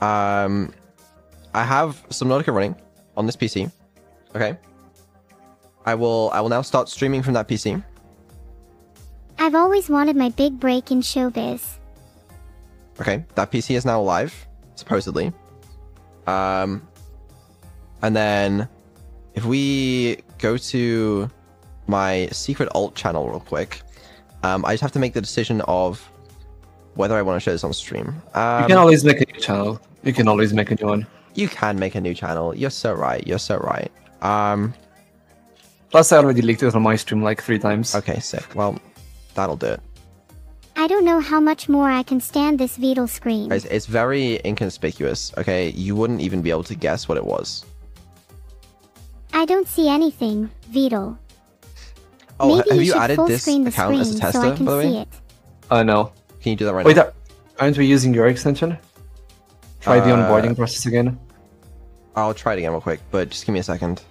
Um, I have some Subnautica running on this PC. Okay. I will. I will now start streaming from that PC. I've always wanted my big break in showbiz. Okay, that PC is now live, supposedly. Um, and then if we go to my secret alt channel real quick, um, I just have to make the decision of whether I want to show this on stream. Um, you can always make a new channel. You can always make a new one. you can make a new channel. You're so right. You're so right. Um, Plus, I already leaked it on my stream like three times. okay, sick. Well, that'll do it. I don't know how much more I can stand this Vedal scream. Guys, it's very inconspicuous. Okay, you wouldn't even be able to guess what it was. I don't see anything, Vedal. Oh, Maybe have you you should added full this screen the account as a screen tester, so I can by the see way? it. I know. Can you do that right Wait, now? Wait, aren't we using your extension? Try the Uh, onboarding process again. I'll try it again real quick, but just give me a second.